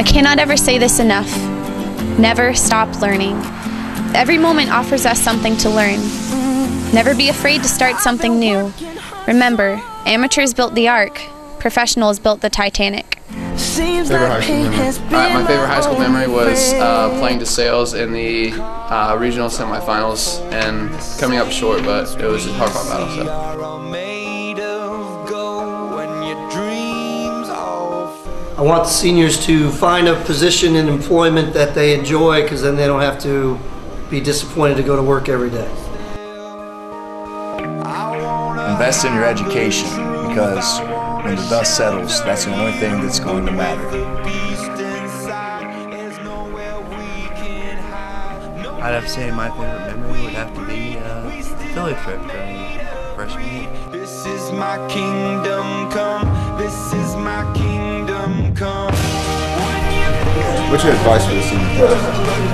I cannot ever say this enough. Never stop learning. Every moment offers us something to learn. Never be afraid to start something new. Remember, amateurs built the Ark, professionals built the Titanic. Favorite high school memory. Uh, my favorite high school memory was uh, playing DeSales in the uh, regional semifinals and coming up short, but it was a hard fought battle. So. I want the seniors to find a position in employment that they enjoy because then they don't have to be disappointed to go to work every day. Invest in your education because when the dust settles, that's the only thing that's going to matter. I'd have to say my favorite memory would have to be uh, Philly trip during freshman year. This is my kingdom come. This is my kingdom come. What's your advice for the senior class?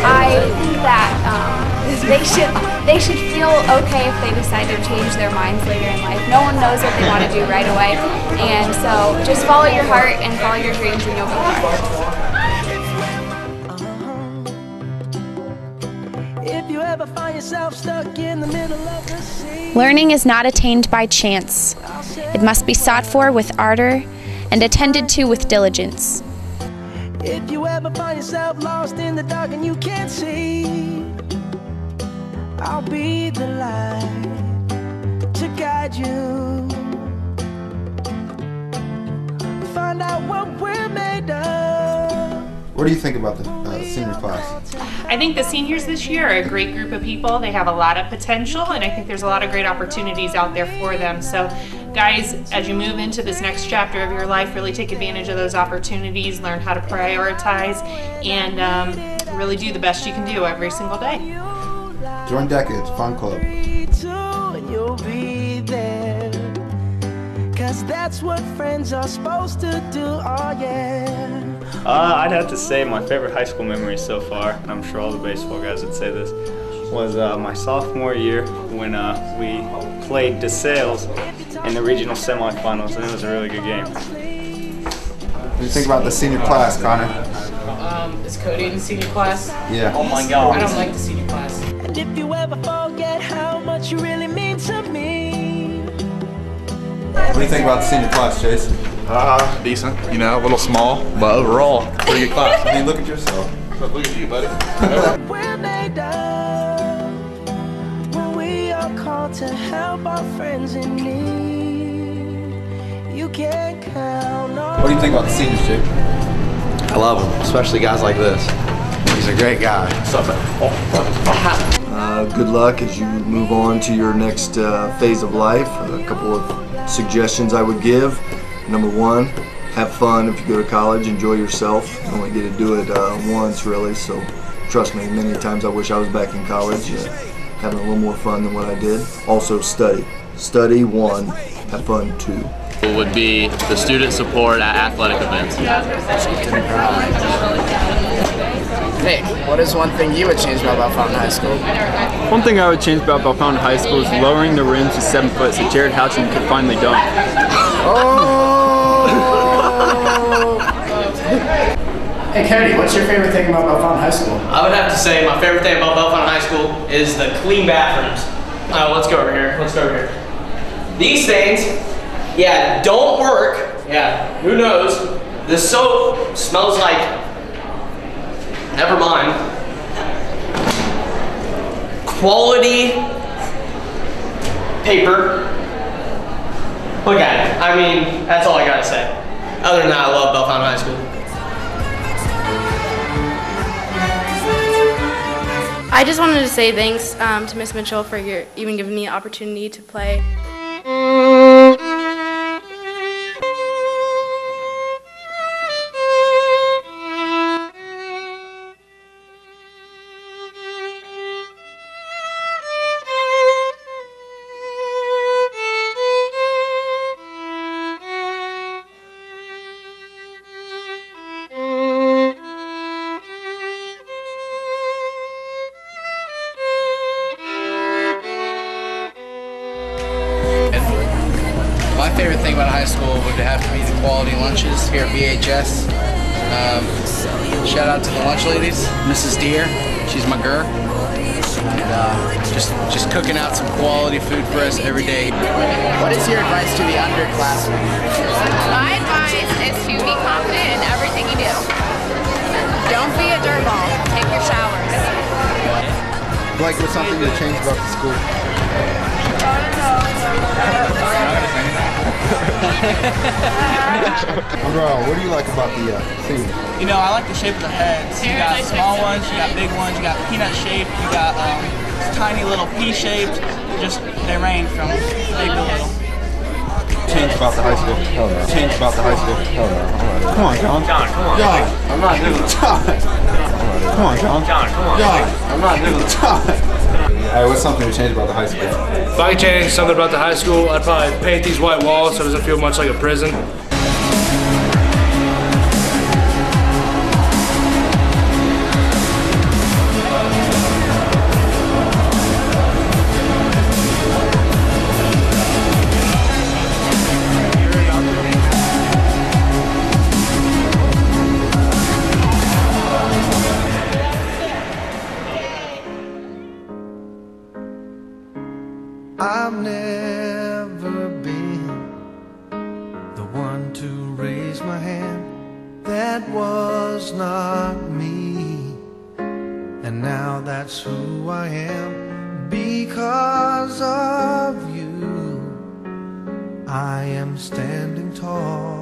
I think that um, they should they should feel okay if they decide to change their minds later in life. No one knows what they want to do right away, and so just follow your heart and follow your dreams, and you'll go far. If you ever find yourself stuck in the middle of the sea. Learning is not attained by chance. It must be sought for with ardor and attended to with diligence. If you ever find yourself lost in the dark and you can't see, I'll be the light to guide you. Find out what we're made of. What do you think about the uh, senior class? I think the seniors this year are a great group of people. They have a lot of potential, and I think there's a lot of great opportunities out there for them. So, guys, as you move into this next chapter of your life, really take advantage of those opportunities, learn how to prioritize, and um, really do the best you can do every single day. Join Decades Fun Club. too, and you'll be there. Cause that's what friends are supposed to do, oh yeah. Uh, I'd have to say my favorite high school memory so far, and I'm sure all the baseball guys would say this, was uh, my sophomore year when uh, we played DeSales in the regional semifinals, and it was a really good game. What do you think about the senior class, Connor? Um, is Cody in the senior class? Yeah. Oh my god. I don't like the senior class. And if you ever forget how much you really mean to me. What do you think about the senior class, Chase? Uh, decent. You know, a little small, but overall, pretty good class. I mean, look at yourself. Look at you, buddy. we are called to help our friends in need. You can count on. What do you think about the seniors, Jake? I love them, especially guys like this. He's a great guy. Uh, good luck as you move on to your next uh, phase of life. A couple of suggestions I would give. Number one, have fun if you go to college, enjoy yourself. You only get to do it uh, once, really, so trust me, many times I wish I was back in college, uh, having a little more fun than what I did. Also, study. Study, one, have fun, two. would be the student support at athletic events. Nick, what is one thing you would change about Bellefontaine High School? One thing I would change about Bellefontaine High School is lowering the rim to seven foot so Jared Houchin could finally dunk. Oh, Hey Cody, what's your favorite thing about Bellefontaine High School? I would have to say my favorite thing about Bellefontaine High School is the clean bathrooms. Uh, let's go over here. Let's go over here. These things, yeah, don't work. Yeah, who knows? The soap smells like. Never mind. Quality paper. Look at it. I mean, that's all I gotta say. Other than that, I love Bellefontaine High School. I just wanted to say thanks um, to Miss Mitchell for your, even giving me the opportunity to play. Lunches here at BHS. Um, shout out to the lunch ladies, Mrs. Deer. She's my girl. And uh, just just cooking out some quality food for us every day. What is your advice to the underclassmen? My advice is to be confident in everything you do. Don't be a dirtball. Take your showers. Blake, what's something to change about the school? Umbrella, what do you like about the uh, theme? You know, I like the shape of the heads. You got small ones, you got big ones, you got peanut shaped, you got um, tiny little pea shaped. Just they range from big to little. Change about the high school. Hell no. Change about the high school. Hell no. Come on, John. John, come on. John. I'm not doing it. John. Come on, John. John, come on. John. I'm not doing it. John. Right, what's something to change about the high school? If I change something about the high school, I'd probably paint these white walls so it doesn't feel much like a prison. I've never been the one to raise my hand. That was not me. And now that's who I am because of you. I am standing tall.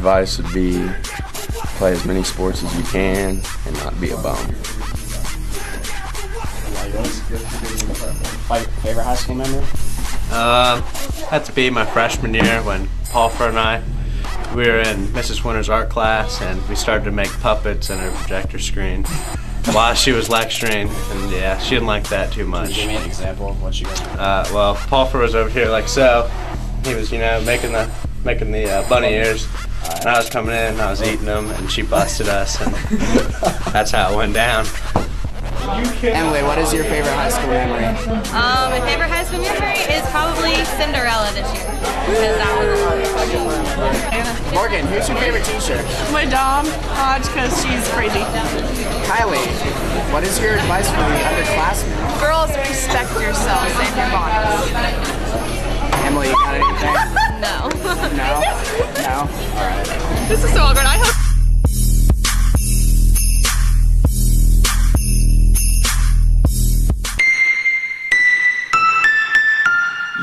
Advice would be play as many sports as you can and not be a bum. Like favorite high school memory? Um, had to be my freshman year when Paul Paulfer and I we were in Mrs. Winter's art class and we started to make puppets in her projector screen while she was lecturing and yeah she didn't like that too Can much. you give me an example of what you guys Uh, well, Paulfer was over here like so, he was, you know, making the making the uh, bunny ears. And I was coming in, and I was eating them, and she busted us, and that's how it went down. Emily, what is your favorite high school memory? Um, my favorite high school memory is probably Cinderella this year. Because that was a lot of fun. Morgan, who's your favorite teacher? My dom, Hodge, because she's crazy. Kylie, what is your advice for the underclassmen? Girls, respect yourselves and your bodies. Emily, you got anything? No. No? No? Alright. This is so awkward. I hope.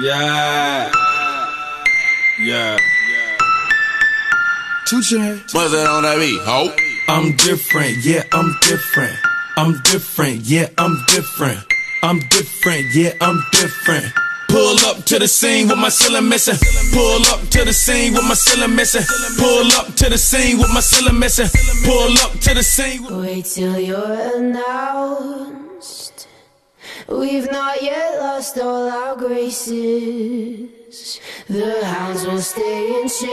Yeah. Yeah. 2 Chainz. What's that on that beat, ho? I'm different, yeah, I'm different. I'm different, yeah, I'm different. I'm different, yeah, I'm different. Pull up to the scene with my ceiling missing. Pull up to the scene with my ceiling missing. Pull up to the scene with my ceiling missing. Pull up to the scene. Wait till you're announced. We've not yet lost all our graces. The hounds will stay in chains.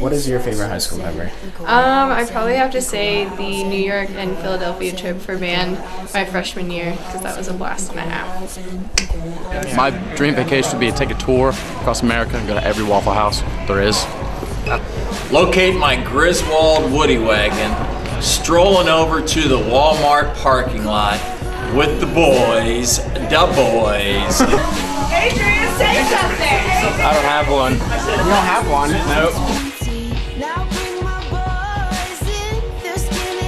What is your favorite high school memory? Um, I'd probably have to say the New York and Philadelphia trip for band my freshman year because that was a blast and a half. My dream vacation would be to take a tour across America and go to every Waffle House there is. Locate my Griswold Woody wagon, strolling over to the Walmart parking lot with the boys, the boys. Adrian, say something. I don't have one. You don't have one? Nope. Now bring my boys in. They're skinning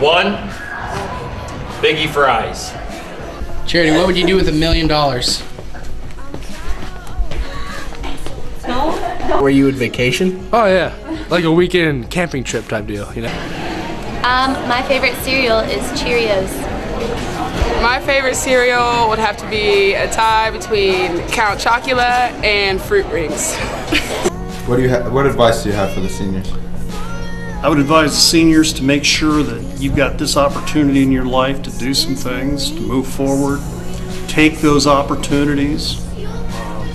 One, Biggie Fries. Charity, what would you do with a million dollars? Were you at vacation? Oh yeah, like a weekend camping trip type deal, you know. Um, my favorite cereal is Cheerios. My favorite cereal would have to be a tie between Count Chocula and Fruit Rings. What do you ha- What advice do you have for the seniors? I would advise the seniors to make sure that you've got this opportunity in your life to do some things, to move forward. Take those opportunities. um,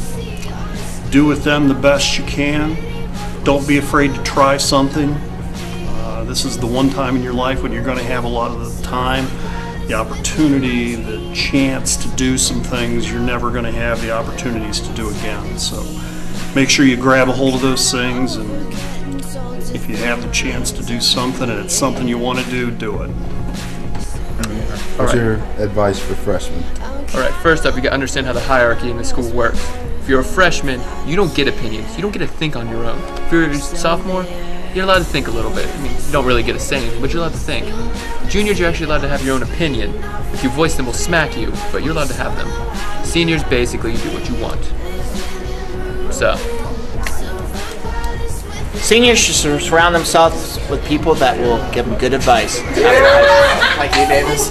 do with them the best you can. Don't be afraid to try something. Uh, this is the one time in your life when you're going to have a lot of the time, the opportunity, the chance to do some things you're never going to have the opportunities to do again. So make sure you grab a hold of those things and if you have the chance to do something and it's something you want to do, do it. What's Alright. your advice for freshmen? All right, first up, you gotta understand how the hierarchy in the school works. If you're a freshman, you don't get opinions. You don't get to think on your own. If you're a sophomore, you're allowed to think a little bit. I mean, you don't really get a say, but you're allowed to think. Juniors, you're actually allowed to have your own opinion. If you voice them, we'll smack you, but you're allowed to have them. Seniors, basically, you do what you want. So, Seniors should surround themselves with people that will give them good advice. Like you, Davis?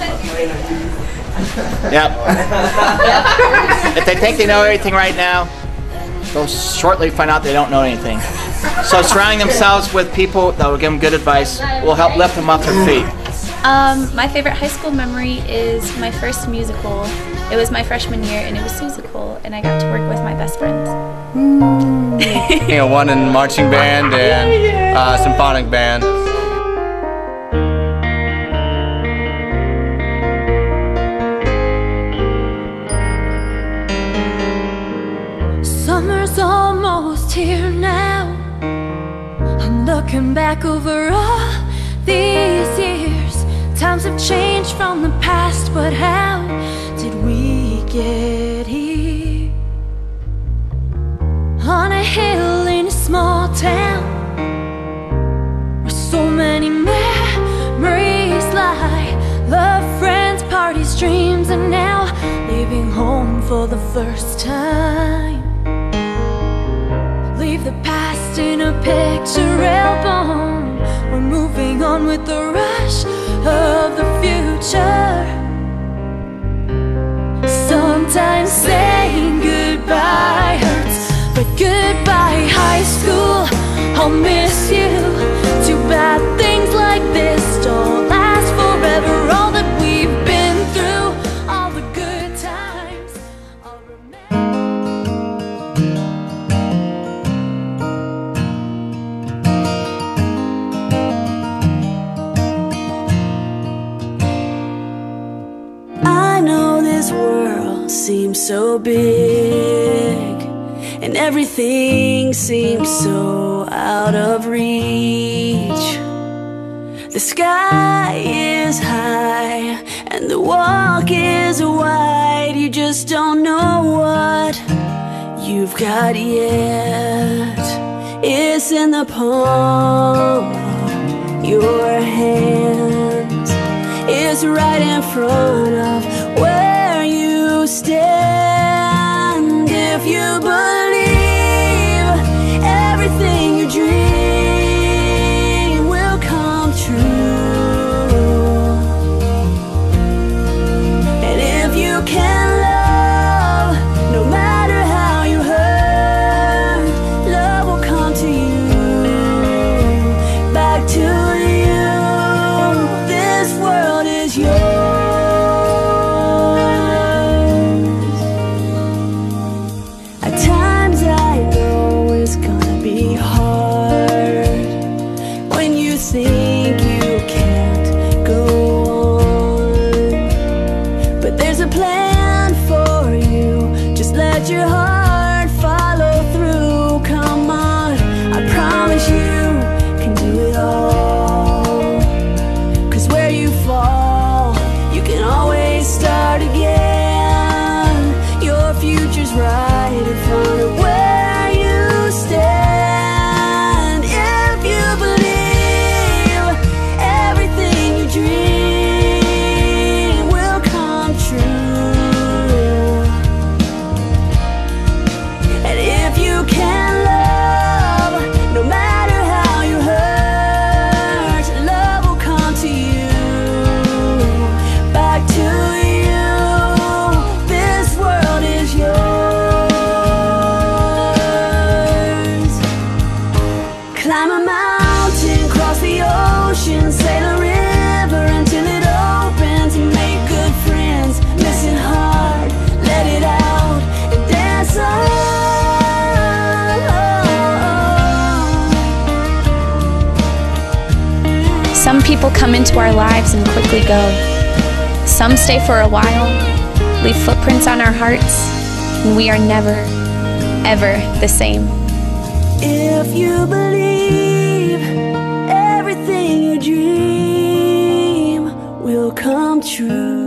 Yep. if they think they know everything right now, they'll shortly find out they don't know anything. So surrounding themselves with people that will give them good advice will help lift them off their feet. Um, my favorite high school memory is my first musical. It was my freshman year and it was musical and I got to work with my best friends. you know, one in marching band and uh, symphonic band. Summer's almost here now. I'm looking back over all these years. Times have changed from the past, but how did we get here? On a hill in a small town where so many memories lie. Love, friends, parties, dreams, and now leaving home. for the first time. Leave the past in a picture album. We're moving on with the rush of the future. Sometimes saying goodbye hurts, but goodbye, high school. I'll miss you. Too bad things like this seems so big, and everything seems so out of reach. The sky is high, and the walk is wide. You just don't know what you've got yet. It's in the palm of your hands. It's right in front of where stand. If you believe Some people come into our lives and quickly go. Some stay for a while, leave footprints on our hearts, and we are never, ever the same. If you believe everything you dream will come true.